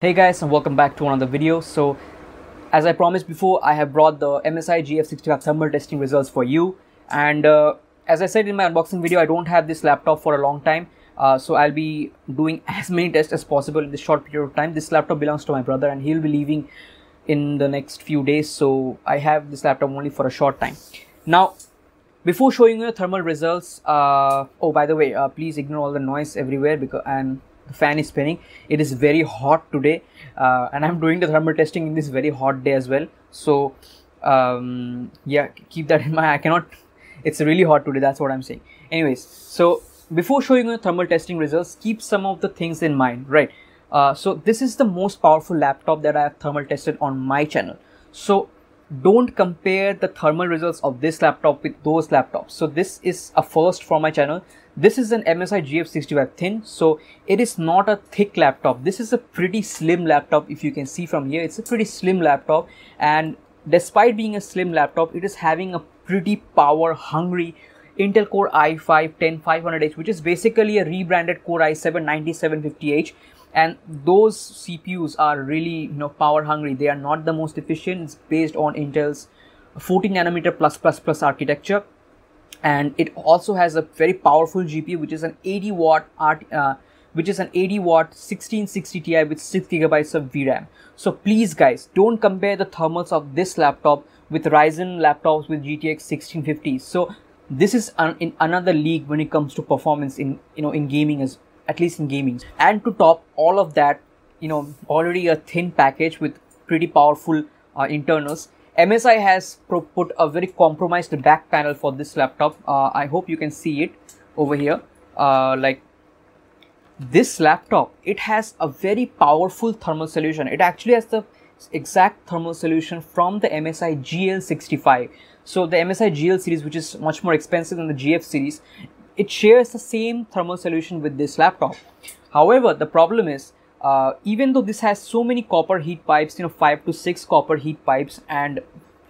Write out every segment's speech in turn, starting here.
Hey guys and welcome back to another video. So as I promised before, I have brought the MSI GF65 thermal testing results for you. And uh, as I said in my unboxing video, I don't have this laptop for a long time. Uh, so I'll be doing as many tests as possible in this short period of time. This laptop belongs to my brother and he'll be leaving in the next few days. So I have this laptop only for a short time. Now, before showing you the thermal results, uh, oh, by the way, uh, please ignore all the noise everywhere because and fan is spinning. It is very hot today uh, and i'm doing the thermal testing in this very hot day as well. So um, yeah keep that in mind. I cannot it's really hot today that's what i'm saying. Anyways so before showing you the thermal testing results keep some of the things in mind right? Uh, so this is the most powerful laptop that i have thermal tested on my channel. So don't compare the thermal results of this laptop with those laptops. So this is a first for my channel this is an MSI GF65 thin, so it is not a thick laptop. This is a pretty slim laptop. If you can see from here, it's a pretty slim laptop. And despite being a slim laptop, it is having a pretty power hungry Intel Core i5 10500H, which is basically a rebranded Core i7 9750H. And those CPUs are really, you know, power hungry. They are not the most efficient. It's based on Intel's 14 nanometer plus plus plus architecture and it also has a very powerful GPU which is an 80 watt art, uh, which is an 80 watt 1660 Ti with 6 gigabytes of VRAM. So please guys don't compare the thermals of this laptop with Ryzen laptops with GTX 1650. So this is an, in another league when it comes to performance in you know in gaming as at least in gaming. And to top all of that, you know already a thin package with pretty powerful uh, internals MSI has put a very compromised back panel for this laptop. Uh, I hope you can see it over here. Uh, like this laptop, it has a very powerful thermal solution. It actually has the exact thermal solution from the MSI GL65. So the MSI GL series, which is much more expensive than the GF series, it shares the same thermal solution with this laptop. However, the problem is uh, even though this has so many copper heat pipes, you know, five to six copper heat pipes and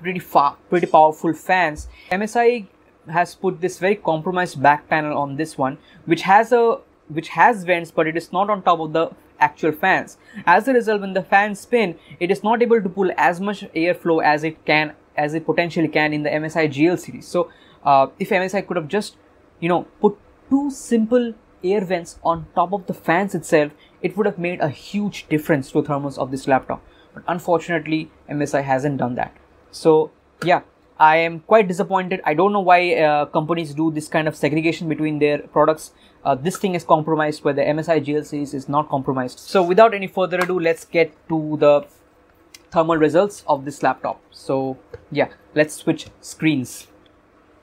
pretty far, pretty powerful fans, MSI has put this very compromised back panel on this one, which has a which has vents, but it is not on top of the actual fans. As a result, when the fans spin, it is not able to pull as much airflow as it can, as it potentially can in the MSI GL series. So, uh, if MSI could have just, you know, put two simple air vents on top of the fans itself, it would have made a huge difference to thermals of this laptop. But unfortunately, MSI hasn't done that. So yeah, I am quite disappointed. I don't know why uh, companies do this kind of segregation between their products. Uh, this thing is compromised where the MSI GL series is not compromised. So without any further ado, let's get to the thermal results of this laptop. So yeah, let's switch screens.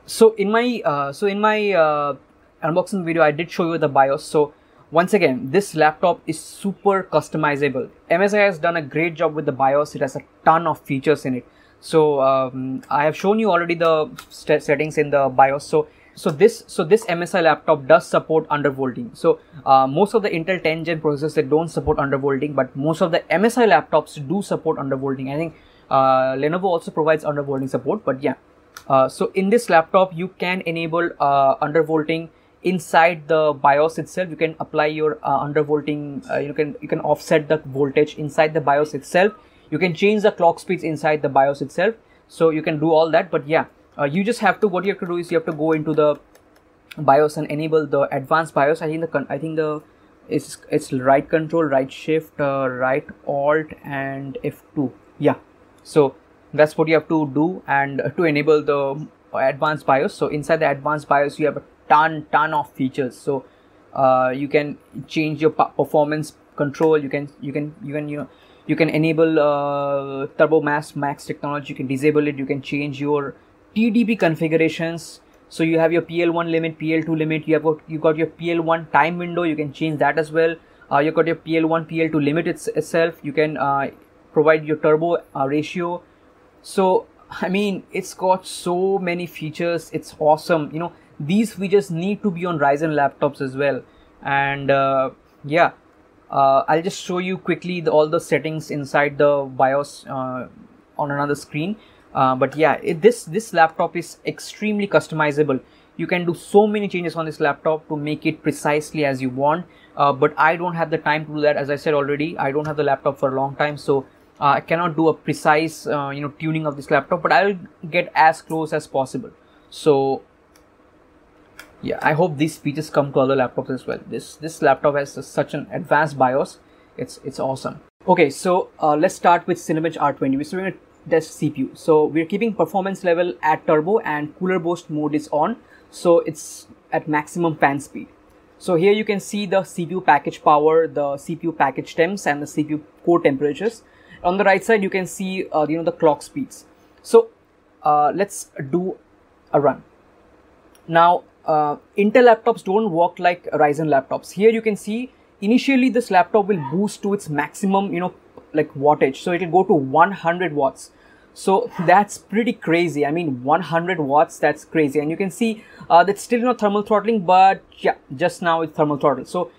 So in my uh, so in my uh, unboxing video, I did show you the BIOS. So once again, this laptop is super customizable. MSI has done a great job with the BIOS. It has a ton of features in it. So um, I have shown you already the settings in the BIOS. So so this so this MSI laptop does support undervolting. So uh, most of the Intel 10 Gen processors they don't support undervolting, but most of the MSI laptops do support undervolting. I think uh, Lenovo also provides undervolting support, but yeah. Uh, so in this laptop you can enable uh, undervolting inside the BIOS itself. You can apply your uh, undervolting. Uh, you can you can offset the voltage inside the BIOS itself. You can change the clock speeds inside the BIOS itself. So you can do all that. But yeah, uh, you just have to. What you have to do is you have to go into the BIOS and enable the advanced BIOS. I think the I think the it's it's right control, right shift, uh, right alt, and F2. Yeah. So that's what you have to do and to enable the advanced BIOS. So inside the advanced BIOS, you have a ton ton of features. So uh, you can change your performance control. You can you can you can you know you can enable uh, turbo max max technology. You can disable it. You can change your tdp configurations. So you have your pl1 limit pl2 limit. You have got, you got your pl1 time window. You can change that as well. Uh, you got your pl1 pl2 limit it's, itself. You can uh, provide your turbo uh, ratio. So i mean it's got so many features. It's awesome. You know these features need to be on Ryzen laptops as well and uh, yeah uh, I'll just show you quickly the, all the settings inside the BIOS uh, on another screen uh, but yeah it, this this laptop is extremely customizable you can do so many changes on this laptop to make it precisely as you want uh, but I don't have the time to do that. As I said already, I don't have the laptop for a long time, so uh, I cannot do a precise, uh, you know, tuning of this laptop. But I'll get as close as possible. So yeah, I hope these features come to other laptops as well. This this laptop has such an advanced BIOS. It's it's awesome. Okay, so uh, let's start with Cinebench R20. We're going to test CPU. So we're keeping performance level at turbo and cooler boost mode is on. So it's at maximum fan speed. So here you can see the CPU package power, the CPU package temps and the CPU core temperatures. On the right side, you can see, uh, you know, the clock speeds. So uh, let's do a run. Now, uh, Intel laptops don't work like Ryzen laptops. Here you can see initially this laptop will boost to its maximum, you know, like wattage. So it will go to 100 watts. So that's pretty crazy. I mean, 100 watts, that's crazy. And you can see uh, that's still not thermal throttling, but yeah, just now it's thermal throttle. So,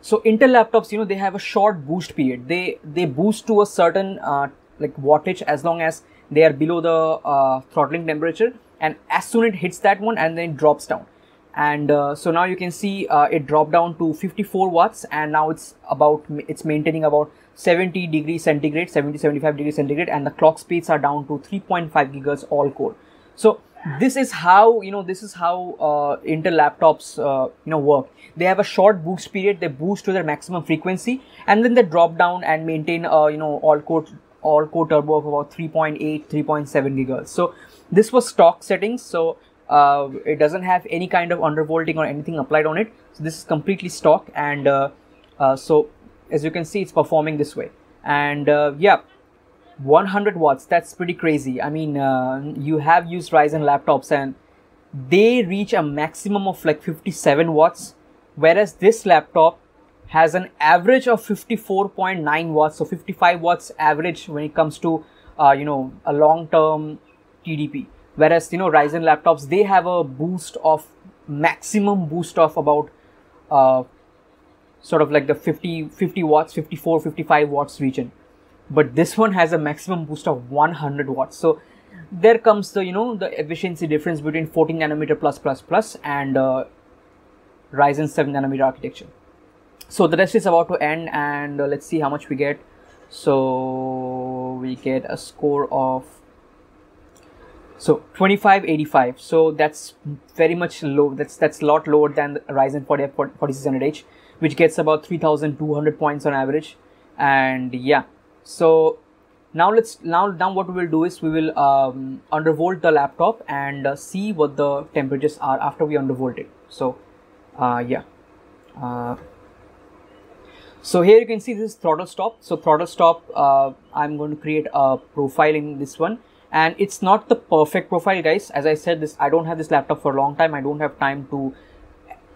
so Intel laptops, you know, they have a short boost period. They, they boost to a certain, uh, like wattage as long as they are below the uh, throttling temperature. And as soon it hits that one and then it drops down. And uh, so now you can see uh, it dropped down to 54 watts and now it's about, it's maintaining about 70 degrees centigrade 70 75 degrees centigrade and the clock speeds are down to 3.5 gigahertz all core so this is how you know this is how uh, intel laptops uh, you know work they have a short boost period they boost to their maximum frequency and then they drop down and maintain uh, you know all core all core turbo of about 3.8 3.7 gigahertz. So this was stock settings so uh, it doesn't have any kind of undervolting or anything applied on it. So this is completely stock and uh, uh, so as you can see it's performing this way. And uh, yeah 100 watts that's pretty crazy. I mean uh, you have used ryzen laptops and they reach a maximum of like 57 watts whereas this laptop has an average of 54.9 watts so 55 watts average when it comes to uh, you know a long term tdp whereas you know ryzen laptops they have a boost of maximum boost of about uh, sort of like the 50 50 watts 54 55 watts region. But this one has a maximum boost of 100 watts. So there comes the you know the efficiency difference between 14 nanometer plus plus plus and uh, ryzen 7 nanometer architecture so the rest is about to end and uh, let's see how much we get. So we get a score of so 2585 so that's very much low that's that's a lot lower than the ryzen 40 4600h which gets about 3200 points on average. And yeah. So now let's now now what we will do is we will um, undervolt the laptop and uh, see what the temperatures are after we undervolt it so uh, yeah. Uh, so here you can see this throttle stop. So throttle stop uh, i'm going to create a profile in this one. And it's not the perfect profile guys. As i said this i don't have this laptop for a long time. I don't have time to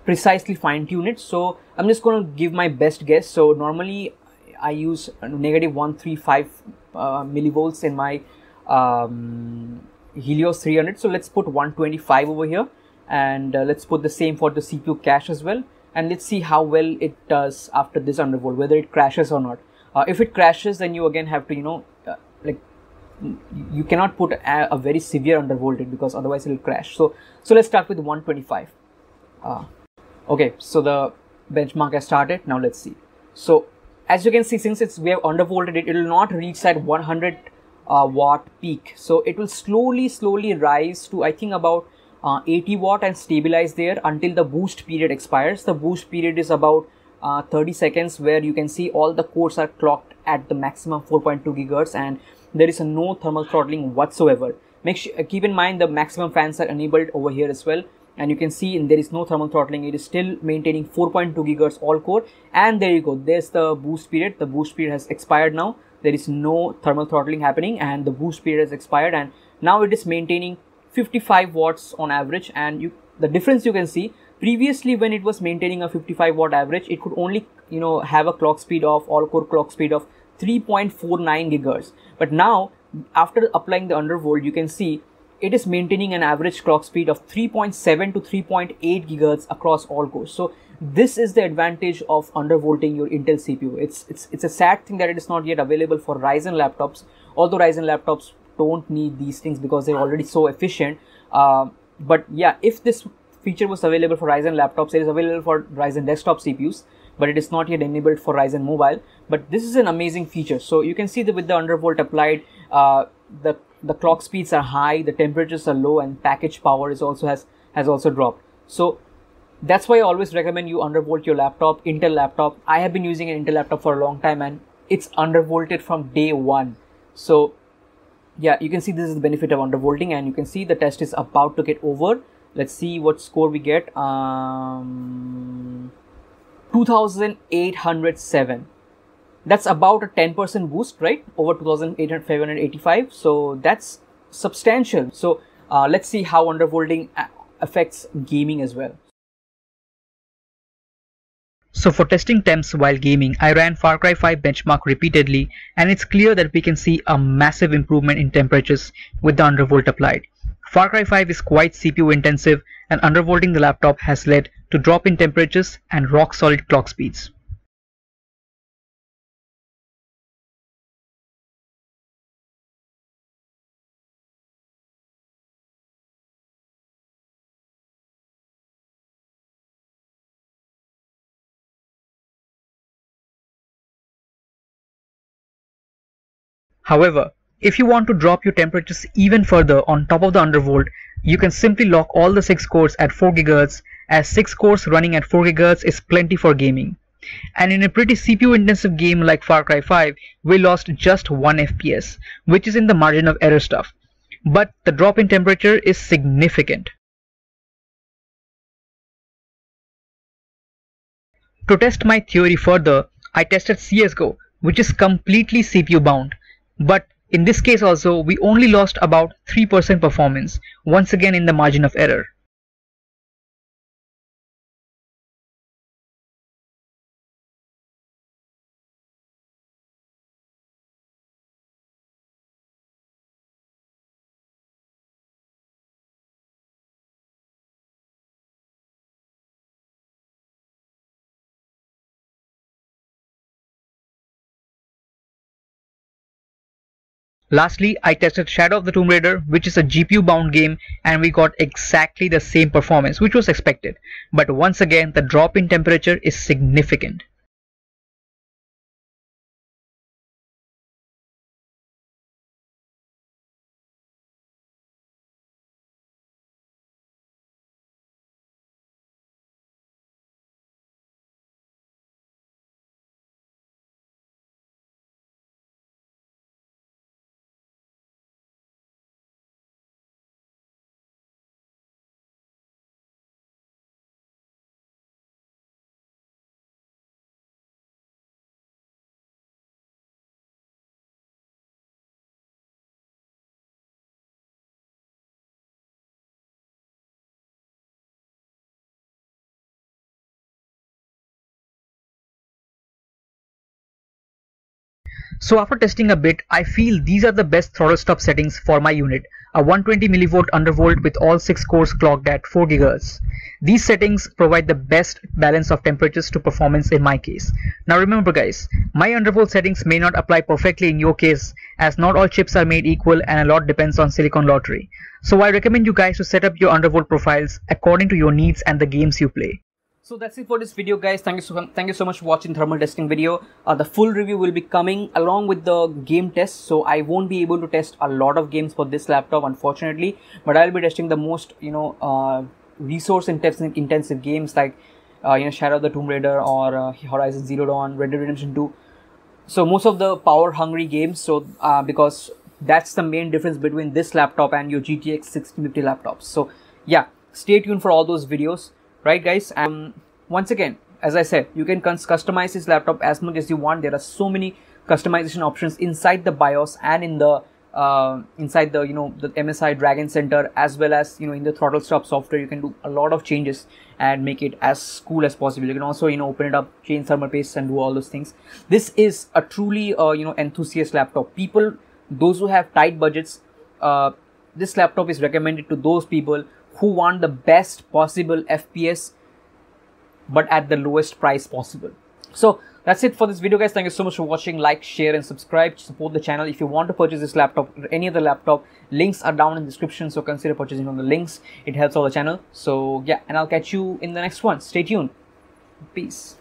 precisely fine tune it. So i'm just going to give my best guess. So normally i use negative 135 uh, millivolts in my um, helios 300 so let's put 125 over here. And uh, let's put the same for the cpu cache as well and let's see how well it does after this undervolt whether it crashes or not. Uh, if it crashes then you again have to you know uh, like you cannot put a, a, very severe undervoltage because otherwise it will crash. So so let's start with 125 uh, okay so the benchmark has started. Now let's see. So as you can see since it's we have undervolted it it will not reach that 100 uh, watt peak. So it will slowly slowly rise to i think about uh, 80 watt and stabilize there until the boost period expires. The boost period is about uh, 30 seconds where you can see all the cores are clocked at the maximum 4.2 gigahertz and there is no thermal throttling whatsoever. Make sure keep in mind the maximum fans are enabled over here as well and you can see there is no thermal throttling. It is still maintaining 4.2 gigahertz all core and there you go. There's the boost period. The boost period has expired now. There is no thermal throttling happening and the boost period has expired and now it is maintaining 55 watts on average and you the difference you can see previously when it was maintaining a 55 watt average it could only you know have a clock speed of all core clock speed of 3.49 gigahertz but now after applying the undervolt you can see it is maintaining an average clock speed of 3.7 to 3.8 gigahertz across all cores. So this is the advantage of undervolting your Intel CPU. It's it's it's a sad thing that it is not yet available for Ryzen laptops. Although Ryzen laptops don't need these things because they're already so efficient. Uh, but yeah, if this feature was available for Ryzen laptops, it is available for Ryzen desktop CPUs. but it is not yet enabled for Ryzen Mobile. But this is an amazing feature. So you can see that with the undervolt applied, uh, the the clock speeds are high, the temperatures are low, and package power is also has has also dropped. So that's why I always recommend you undervolt your laptop, Intel laptop. I have been using an Intel laptop for a long time, and it's undervolted from day one. So yeah, you can see this is the benefit of undervolting, and you can see the test is about to get over. Let's see what score we get. Um, 2807 that's about a 10% boost right? Over 2885 so that's substantial. So uh, let's see how undervolting affects gaming as well so for testing temps while gaming, I ran Far Cry 5 benchmark repeatedly and it's clear that we can see a massive improvement in temperatures with the undervolt applied. Far Cry 5 is quite CPU intensive and undervolting the laptop has led to drop in temperatures and rock solid clock speeds. However, if you want to drop your temperatures even further on top of the undervolt, you can simply lock all the 6 cores at 4 GHz as 6 cores running at 4 GHz is plenty for gaming. And in a pretty CPU intensive game like Far Cry 5, we lost just 1 FPS, which is in the margin of error stuff. But the drop in temperature is significant. To test my theory further, I tested CSGO, which is completely CPU bound but in this case also, we only lost about 3% performance, once again in the margin of error. Lastly, I tested Shadow of the Tomb Raider, which is a GPU bound game and we got exactly the same performance, which was expected. But once again, the drop in temperature is significant. So after testing a bit, I feel these are the best throttle stop settings for my unit. A 120 millivolt undervolt with all 6 cores clocked at 4 GHz. These settings provide the best balance of temperatures to performance in my case. Now remember guys, my undervolt settings may not apply perfectly in your case as not all chips are made equal and a lot depends on silicon lottery. So I recommend you guys to set up your undervolt profiles according to your needs and the games you play. So that's it for this video guys. Thank you so thank you so much for watching thermal testing video. Uh, the full review will be coming along with the game test. So I won't be able to test a lot of games for this laptop unfortunately, but I'll be testing the most you know uh, resource intensive intensive games like uh, you know Shadow of the Tomb Raider or uh, Horizon Zero Dawn, Red Dead Redemption 2. So most of the power hungry games. So uh, because that's the main difference between this laptop and your GTX 1650 laptops. So yeah, stay tuned for all those videos right guys? And once again as i said you can customize this laptop as much as you want. There are so many customization options inside the bios and in the uh, inside the you know the msi dragon center as well as you know in the throttle stop software you can do a lot of changes and make it as cool as possible. You can also you know open it up change thermal paste and do all those things. This is a truly uh, you know enthusiast laptop. People those who have tight budgets uh, this laptop is recommended to those people who want the best possible FPS but at the lowest price possible. So that's it for this video guys. Thank you so much for watching. Like, share and subscribe to support the channel. If you want to purchase this laptop or any other laptop, links are down in the description. So consider purchasing on the links. It helps all the channel. So yeah, and I'll catch you in the next one. Stay tuned. Peace.